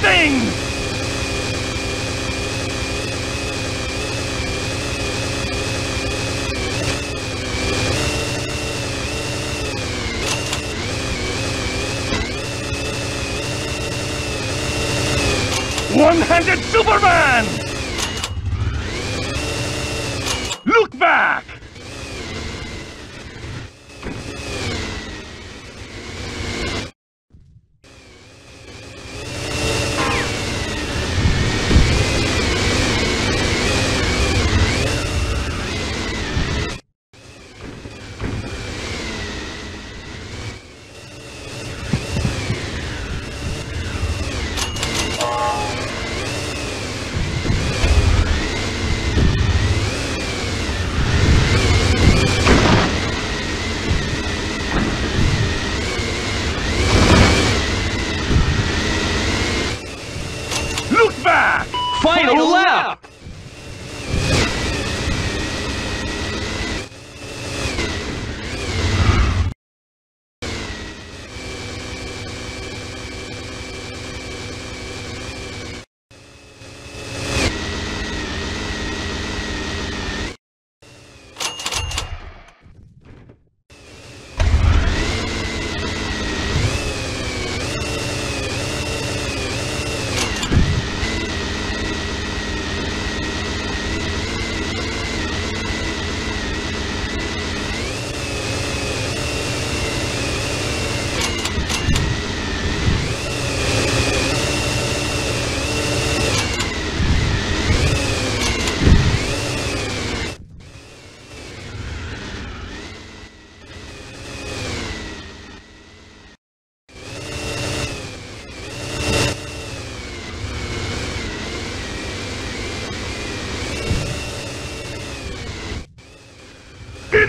King! One-handed Superman! Look back! Look back! Final lap!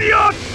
Idiot!